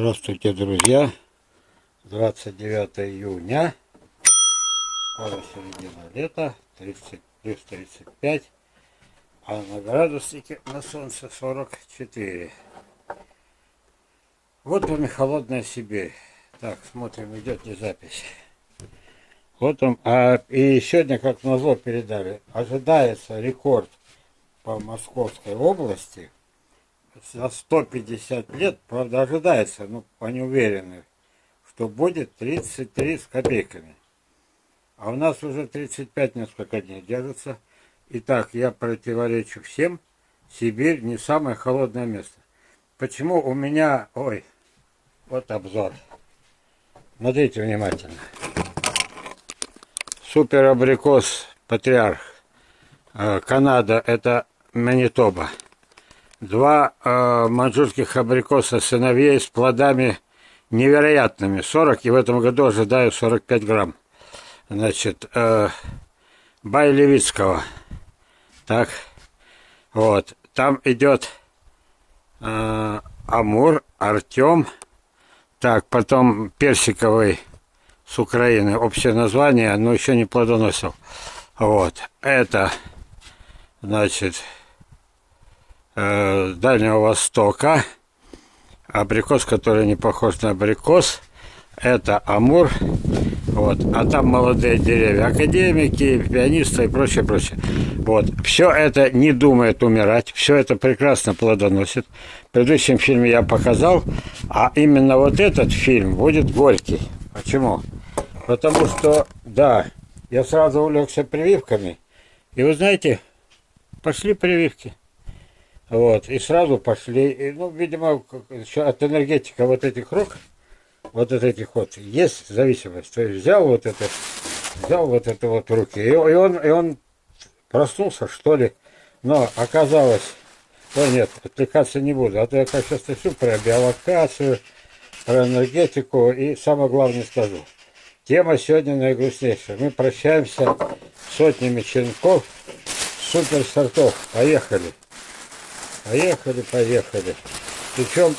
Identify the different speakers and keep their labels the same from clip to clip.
Speaker 1: Здравствуйте, друзья! 29 июня, скоро середина лета, 30 плюс 35, а на градуснике на солнце 44. Вот вам и холодная Сибирь. Так, смотрим, идет ли запись. Вот он. А, и сегодня, как назло передали, ожидается рекорд по Московской области – за 150 лет, правда, ожидается, но они уверены, что будет 33 с копейками. А у нас уже 35 несколько дней держится. Итак, я противоречу всем. Сибирь не самое холодное место. Почему у меня... Ой, вот обзор. Смотрите внимательно. Супер абрикос патриарх. Э, Канада это Манитоба два э, маньчжурских абрикоса сыновей с плодами невероятными. 40, и в этом году ожидаю 45 грамм. Значит, э, Бай Левицкого. Так, вот. Там идет э, Амур, Артем. Так, потом персиковый с Украины. Общее название, но еще не плодоносил. Вот. Это, значит, э, Дальнего Востока. Абрикос, который не похож на абрикос. Это Амур. Вот. А там молодые деревья, академики, пианисты и прочее, прочее. Вот. Все это не думает умирать, все это прекрасно плодоносит. В предыдущем фильме я показал, а именно вот этот фильм будет горький. Почему? Потому что, да, я сразу увлекся прививками. И вы знаете, пошли прививки. Вот, и сразу пошли, и, ну, видимо, еще от энергетика вот этих рук, вот от этих вот, есть зависимость. То есть взял вот это, взял вот это вот руки, и, и, он, и он проснулся, что ли, но оказалось, о нет, отвлекаться не буду, а то я как сейчас всю про биолокацию, про энергетику, и самое главное скажу. Тема сегодня наигрустнейшая. Мы прощаемся сотнями черенков супер сортов. Поехали! Поехали, поехали. Причем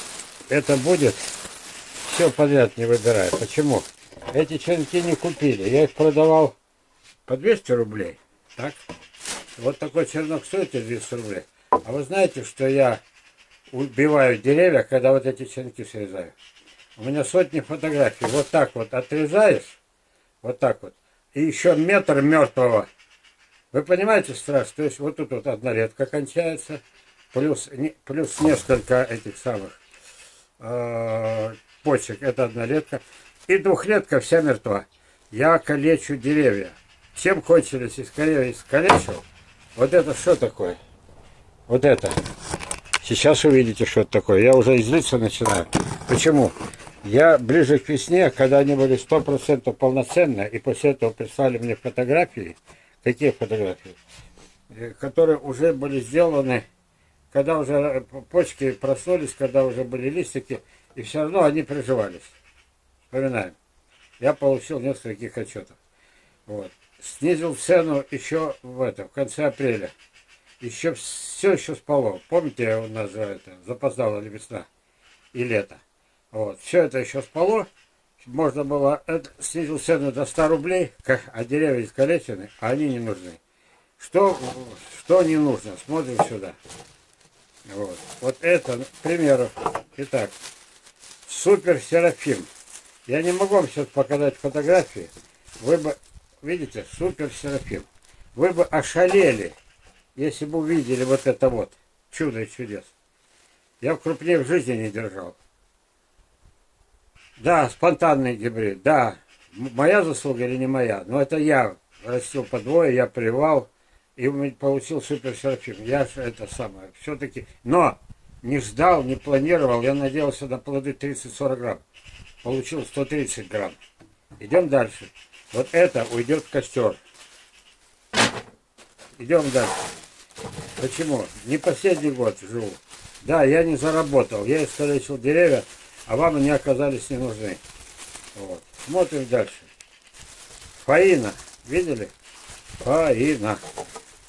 Speaker 1: это будет все подряд не выбирая. Почему? Эти черенки не купили. Я их продавал по 200 рублей. Так? Вот такой черенок стоит 200 рублей. А вы знаете, что я убиваю деревья, когда вот эти черенки срезаю? У меня сотни фотографий. Вот так вот отрезаешь, вот так вот, и еще метр мертвого. Вы понимаете страх? То есть вот тут вот одна редка кончается, плюс, плюс несколько этих самых э, почек, это однолетка, и двухлетка вся мертва. Я калечу деревья. Чем кончились из Кореи искалечил? Вот это что такое? Вот это. Сейчас увидите, что это такое. Я уже излиться начинаю. Почему? Я ближе к весне, когда они были 100% полноценные, и после этого прислали мне фотографии, какие фотографии, э, которые уже были сделаны когда уже э, почки проснулись, когда уже были листики, и все равно они приживались. Вспоминаем. Я получил нескольких отчетов. Вот. Снизил цену еще в этом, в конце апреля. Еще все еще спало. Помните, у нас это, запоздала ли весна и лето. Вот. Все это еще спало. Можно было, это, снизил цену до 100 рублей, а деревья искалечены, а они не нужны. Что, что не нужно? Смотрим сюда. Вот, вот это, к примеру. Итак, супер Серафим. Я не могу вам сейчас показать фотографии. Вы бы, видите, супер Серафим. Вы бы ошалели, если бы увидели вот это вот. Чудо и чудес. Я в крупнее в жизни не держал. Да, спонтанный гибрид, да. Моя заслуга или не моя? Но это я растил по двое, я привал и получил супер серафим. Я это самое, все-таки, но не ждал, не планировал, я надеялся на плоды 30-40 грамм. Получил 130 грамм. Идем дальше. Вот это уйдет в костер. Идем дальше. Почему? Не последний год живу. Да, я не заработал. Я искалечил деревья, а вам они оказались не нужны. Вот. Смотрим дальше. Фаина. Видели? Фаина.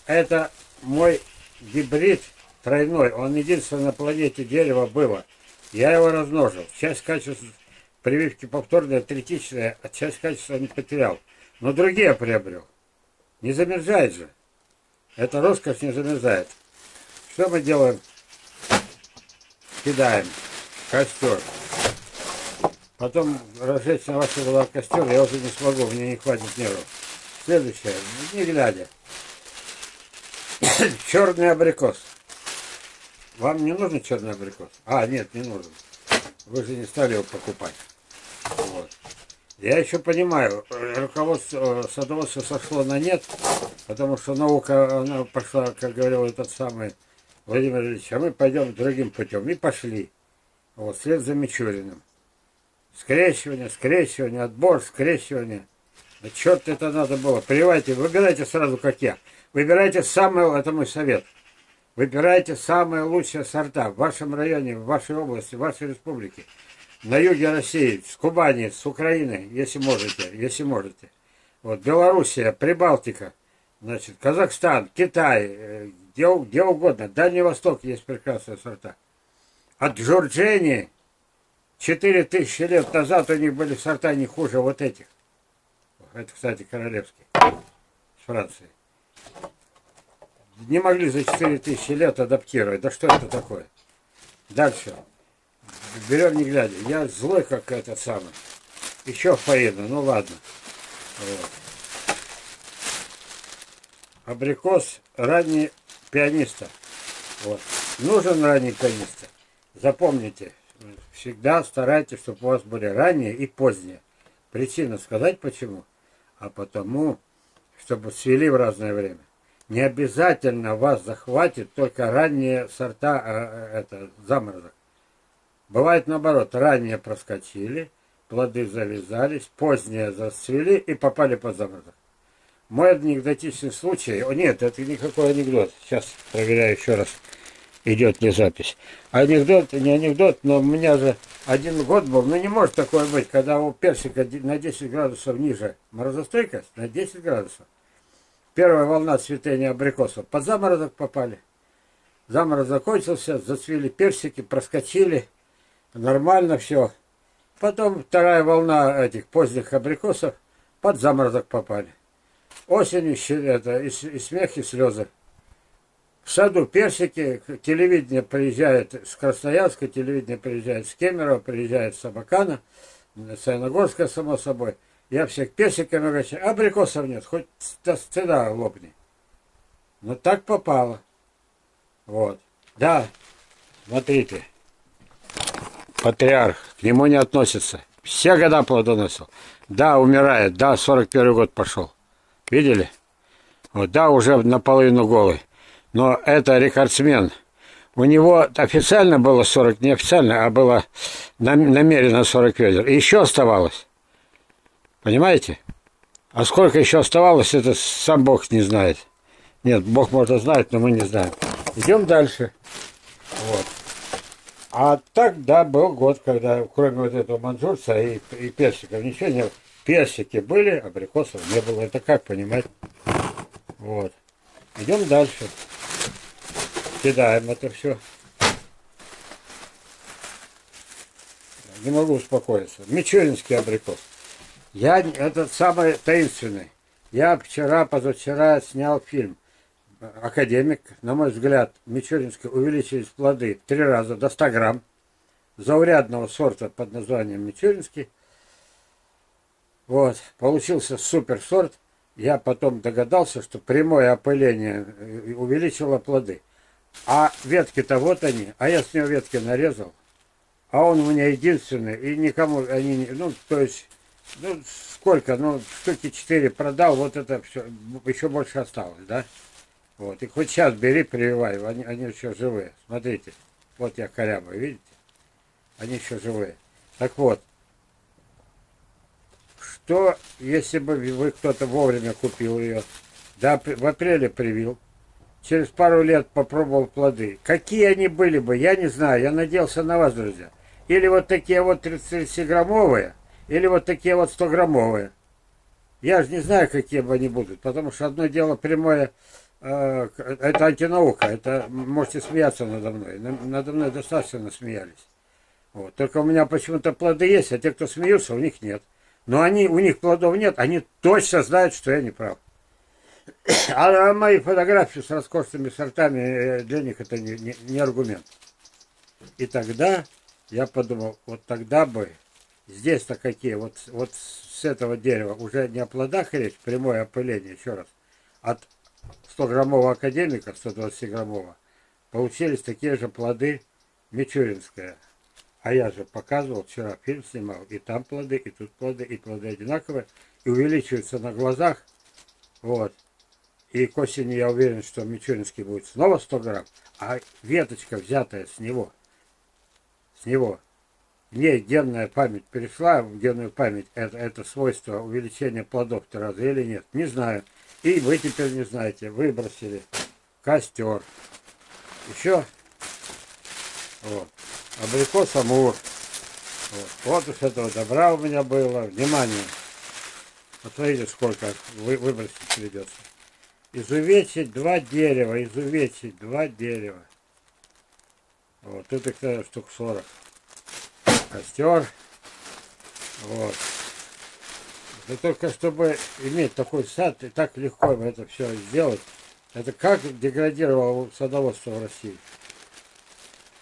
Speaker 1: Это мой гибрид тройной. Он единственный на планете дерева было. Я его размножил. Часть качества прививки повторная, третичная, а часть качества не потерял. Но другие приобрел. Не замерзает же. Эта роскошь не замерзает. Что мы делаем? Кидаем костер. Потом разжечь на вашей голова костер я уже не смогу, мне не хватит нервов. Следующее, не глядя. Черный абрикос. Вам не нужен черный абрикос? А, нет, не нужен. Вы же не стали его покупать. Вот. Я еще понимаю, руководство э, садоводства сошло на нет, потому что наука она пошла, как говорил этот самый Владимир Ильич, а мы пойдем другим путем. И пошли. Вот, вслед за Мичуриным. Скрещивание, скрещивание, отбор, скрещивание. Черт это надо было. Прививайте, выбирайте сразу, как я. Выбирайте самое, это мой совет. Выбирайте самые лучшие сорта в вашем районе, в вашей области, в вашей республике. На юге России, с Кубани, с Украины, если можете, если можете. Вот, Белоруссия, Прибалтика, значит, Казахстан, Китай, э, где, где угодно. Дальний Восток есть прекрасные сорта. От Джорджини 4000 лет назад у них были сорта не хуже вот этих. Это, кстати, королевский с Франции не могли за 4000 лет адаптировать. Да что это такое? Дальше. Берем не глядя. Я злой, как этот самый. Еще поеду, ну ладно. Вот. Абрикос ранний пианиста. Вот. Нужен ранний пианиста. Запомните, всегда старайтесь, чтобы у вас были ранние и поздние. Причина сказать почему? А потому, чтобы свели в разное время не обязательно вас захватит только ранние сорта э, это, заморозок. Бывает наоборот, ранее проскочили, плоды завязались, позднее зацвели и попали под заморозок. Мой анекдотичный случай, о нет, это никакой анекдот, сейчас проверяю еще раз, идет ли запись. Анекдот, не анекдот, но у меня же один год был, ну не может такое быть, когда у персика на 10 градусов ниже морозостойкость, на 10 градусов первая волна цветения абрикосов, под заморозок попали. Заморозок закончился, зацвели персики, проскочили, нормально все. Потом вторая волна этих поздних абрикосов, под заморозок попали. Осенью это, и, и смех, и слезы. В саду персики, телевидение приезжает с Красноярска, телевидение приезжает с Кемерово, приезжает с Абакана, Саяногорска, само собой – я всех персиками угощаю. Абрикосов нет, хоть стыда лопни. Но так попало. Вот. Да, смотрите. Патриарх, к нему не относится. Все года плодоносил. Да, умирает. Да, 41 год пошел. Видели? Вот, да, уже наполовину голый. Но это рекордсмен. У него официально было 40, не официально, а было намеренно 40 ведер. И еще оставалось. Понимаете? А сколько еще оставалось, это сам Бог не знает. Нет, Бог может знать, но мы не знаем. Идем дальше. Вот. А так, да, был год, когда кроме вот этого манжурца и, и персиков ничего не было. Персики были, абрикосов не было. Это как понимать? Вот. Идем дальше. Кидаем это все. Не могу успокоиться. Мичуринский абрикос. Я этот самый таинственный. Я вчера, позавчера снял фильм. Академик, на мой взгляд, Мичуринский увеличились плоды три раза, до 100 грамм. Заурядного сорта под названием Мичуринский. Вот, получился супер сорт. Я потом догадался, что прямое опыление э, увеличило плоды. А ветки-то вот они, а я с него ветки нарезал. А он у меня единственный, и никому они, ну, то есть ну, сколько, ну, штуки 4 продал, вот это все, еще больше осталось, да? Вот, и хоть сейчас бери, прививай, они, они еще живые. Смотрите, вот я коряба, видите? Они еще живые. Так вот, что, если бы вы кто-то вовремя купил ее, да, в апреле привил, через пару лет попробовал плоды. Какие они были бы, я не знаю, я надеялся на вас, друзья. Или вот такие вот 30-граммовые, или вот такие вот 100-граммовые. Я же не знаю, какие бы они будут, потому что одно дело прямое, э, это антинаука, это можете смеяться надо мной. Надо мной достаточно смеялись. Вот. Только у меня почему-то плоды есть, а те, кто смеются, у них нет. Но они, у них плодов нет, они точно знают, что я не прав. А мои фотографии с роскошными сортами э, для них это не, не, не аргумент. И тогда я подумал, вот тогда бы здесь-то какие, вот, вот с этого дерева уже не о плодах речь, прямое опыление, еще раз, от 100-граммового академика, 120-граммового, получились такие же плоды Мичуринская. А я же показывал, вчера фильм снимал, и там плоды, и тут плоды, и плоды одинаковые, и увеличиваются на глазах. Вот. И к осени я уверен, что Мичуринский будет снова 100 грамм, а веточка, взятая с него, с него, в ней генная память перешла в генную память, это, это свойство увеличения плодов в три раза или нет, не знаю. И вы теперь не знаете, выбросили костер. Еще вот. Абрикос Амур. Вот. вот из этого добра у меня было. Внимание. Посмотрите, сколько вы, выбросить придется. Изувечить два дерева. Изувечить два дерева. Вот. Их, наверное, штук 40. Костер. Вот. Да только чтобы иметь такой сад, и так легко это все сделать, это как деградировало садоводство в России.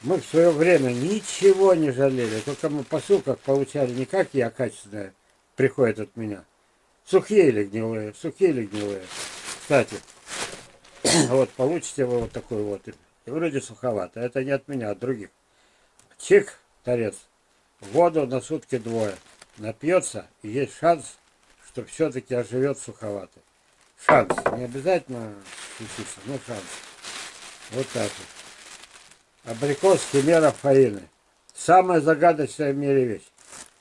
Speaker 1: Мы в свое время ничего не жалели, только мы по суках получали не как я качественное, приходит от меня. Сухие или гнилые, сухие или гнилые. Кстати, вот получите вы вот такой вот, и вроде суховато, это не от меня, а от других. Чик, торец, воду на сутки двое. Напьется, и есть шанс, что все-таки оживет суховато. Шанс, не обязательно случится, но шанс. Вот так вот. Абрикос химера фаины. Самая загадочная в мире вещь.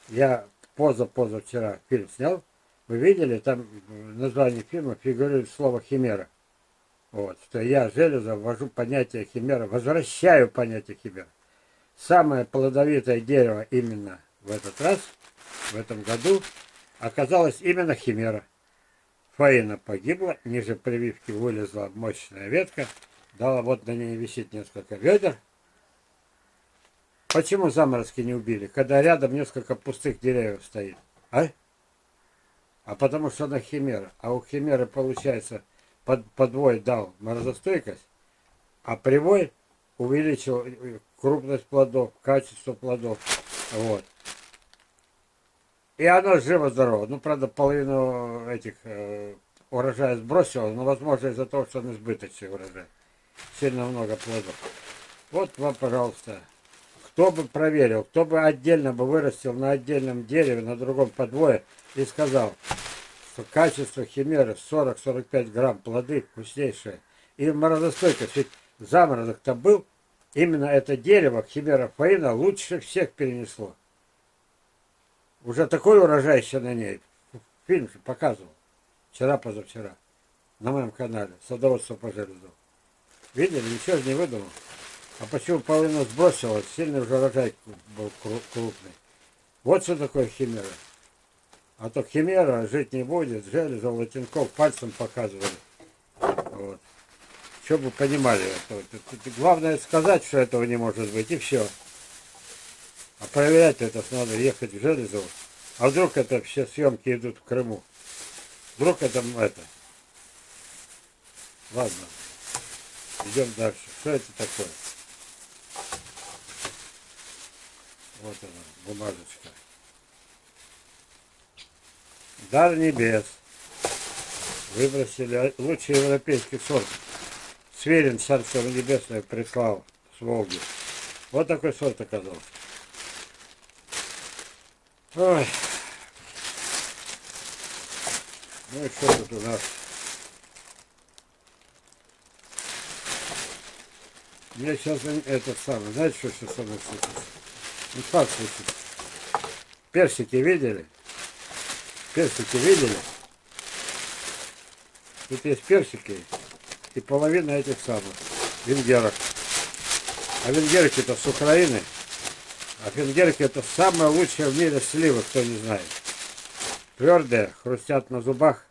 Speaker 1: Я поза-позавчера фильм снял. Вы видели, там в названии фильма фигурирует слово химера. Вот, что я железо ввожу понятие химера, возвращаю понятие химера. Самое плодовитое дерево именно в этот раз, в этом году, оказалось именно химера. Фаина погибла, ниже прививки вылезла мощная ветка, дала вот на ней висит несколько ведер, Почему заморозки не убили, когда рядом несколько пустых деревьев стоит? А? А потому что она химера. А у химеры, получается, под, подвой дал морозостойкость, а привой увеличил крупность плодов, качество плодов. Вот. И оно живо-здорово. Ну, правда, половину этих э, урожая сбросило, но, возможно, из-за того, что он избыточный урожай. Сильно много плодов. Вот вам, пожалуйста, кто бы проверил, кто бы отдельно бы вырастил на отдельном дереве, на другом подвое и сказал, что качество химеры 40-45 грамм, плоды вкуснейшие. И морозостойкость, ведь заморозок-то был, именно это дерево, химера фаина, лучше всех перенесло. Уже такой урожай еще на ней. Фильм же показывал. Вчера-позавчера. На моем канале. Садоводство по железу. Видели? Ничего же не выдумал. А почему половину сбросила? Сильный уже урожай был крупный. Вот что такое химера. А то химера жить не будет. Железо Латинков пальцем показывали. Вот. Чтобы вы понимали. Главное сказать, что этого не может быть, и все. А проверять это надо ехать в Железово. А вдруг это все съемки идут в Крыму? Вдруг это это? Ладно. Идем дальше. Что это такое? Вот она, бумажечка. Дар небес. Выбросили лучший европейский сорт. Сверин Царство Небесное прислал с Волги. Вот такой сорт оказался. Ой. Ну и что тут у нас? Мне сейчас этот самый, знаете, что сейчас со мной случится? Инфаркт Персики видели? Персики видели? Тут есть персики и половина этих самых венгерок. А венгерки это с Украины. А венгерки это самое лучшее в мире сливы, кто не знает. Твердые, хрустят на зубах,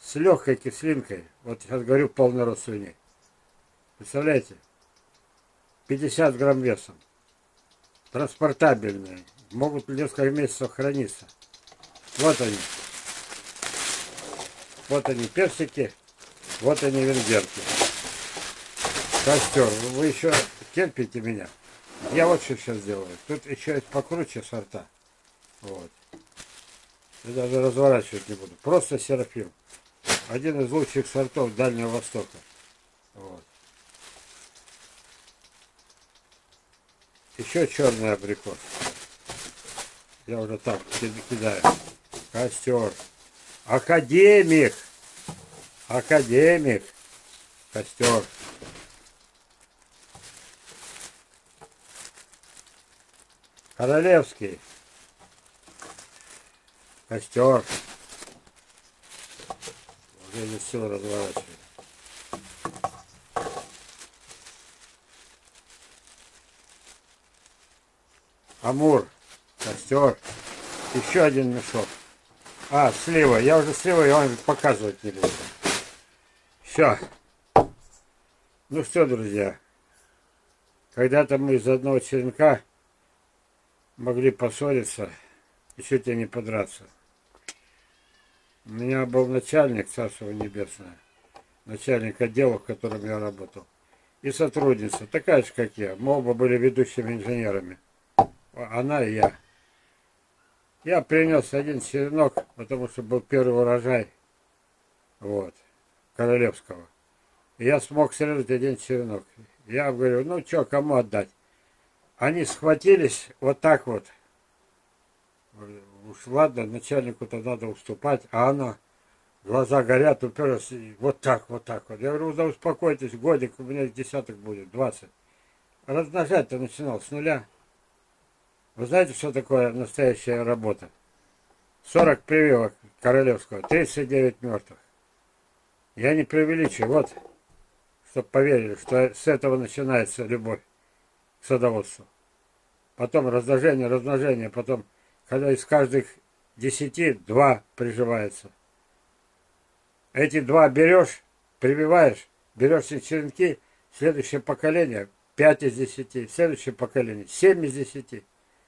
Speaker 1: с легкой кислинкой. Вот сейчас говорю полный свиней. Представляете? 50 грамм весом. транспортабельные, могут несколько месяцев храниться. Вот они. Вот они персики, вот они венгерки. Костер, вы еще терпите меня. Я вот что сейчас делаю. Тут еще покруче сорта. Вот. Я даже разворачивать не буду. Просто серафим. Один из лучших сортов Дальнего Востока. Вот. Еще черный абрикос. Я уже так кидаю. Костер. Академик. Академик. Костер. Королевский. Костер. Уже не все разворачивает. Амур. Костер. Еще один мешок. А, слива. Я уже слива, я вам показывать не буду. Все. Ну что, друзья. Когда-то мы из одного черенка могли поссориться и чуть ли не подраться. У меня был начальник, Царство Небесное, начальник отдела, в котором я работал, и сотрудница, такая же, как я. Мы оба были ведущими инженерами. Она и я. Я принес один черенок, потому что был первый урожай, вот, королевского. И я смог срезать один черенок. Я говорю, ну что, кому отдать? Они схватились вот так вот. Уж ладно, начальнику-то надо уступать, а она, глаза горят, уперлась, вот так, вот так вот. Я говорю, да успокойтесь, годик, у меня десяток будет, двадцать. Размножать-то начинал с нуля. Вы знаете, что такое настоящая работа? 40 прививок королевского, 39 мертвых. Я не преувеличиваю, вот, чтобы поверили, что с этого начинается любовь к садоводству. Потом размножение, размножение, потом, когда из каждых десяти два приживается. Эти два берешь, прививаешь, берешь все черенки, следующее поколение, пять из десяти, следующее поколение, семь из десяти.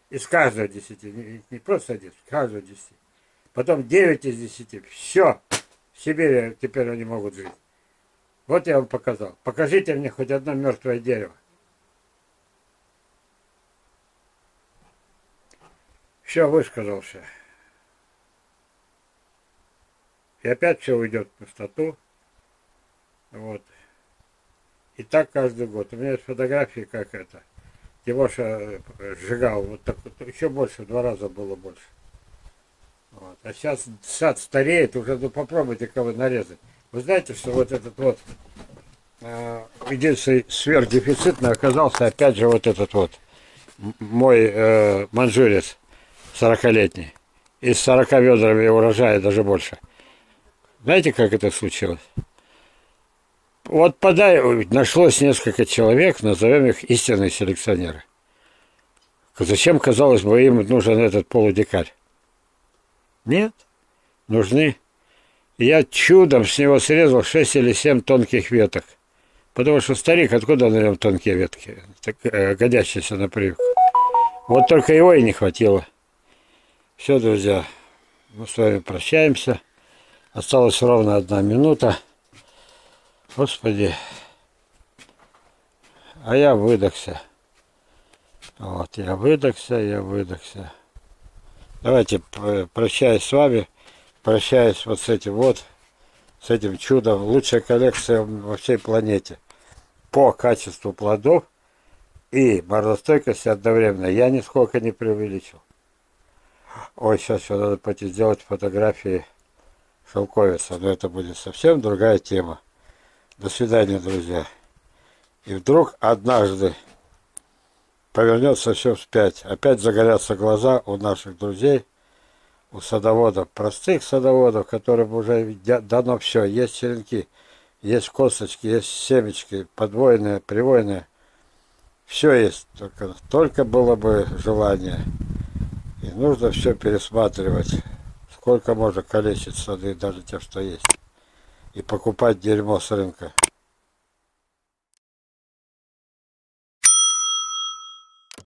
Speaker 1: Из каждого десяти, не, не просто один, из каждого десяти. Потом девять из десяти. Все. В Сибири теперь они могут жить. Вот я вам показал. Покажите мне хоть одно мертвое дерево. Все высказался. И опять все уйдет в пустоту. Вот. И так каждый год. У меня есть фотографии, как это. Тимоша э, сжигал, вот так вот, еще больше, в два раза было больше. Вот. А сейчас сад стареет, уже ну попробуйте кого нарезать. Вы знаете, что вот этот вот э, единственный сверхдефицитный оказался опять же вот этот вот мой э, манжурец 40-летний. Из 40 ведрами урожая даже больше. Знаете, как это случилось? Вот подай, нашлось несколько человек, назовем их истинные селекционеры. Зачем, казалось бы, им нужен этот полудикарь? Нет, нужны. Я чудом с него срезал 6 или 7 тонких веток. Потому что старик, откуда на нем тонкие ветки, так, э, годящиеся на прививку? Вот только его и не хватило. Все, друзья, мы с вами прощаемся. Осталась ровно одна минута. Господи. А я выдохся. Вот, я выдохся, я выдохся. Давайте прощаюсь с вами. Прощаюсь вот с этим вот, с этим чудом. Лучшая коллекция во всей планете. По качеству плодов и морозостойкости одновременно. Я нисколько не преувеличил. Ой, сейчас еще надо пойти сделать фотографии шелковица. Но это будет совсем другая тема. До свидания, друзья. И вдруг однажды повернется все вспять. Опять загорятся глаза у наших друзей, у садоводов, простых садоводов, которым уже дано все. Есть черенки, есть косточки, есть семечки, подвойные, привойные. Все есть, только, только было бы желание. И нужно все пересматривать. Сколько можно калечить сады, даже те, что есть и покупать дерьмо с рынка.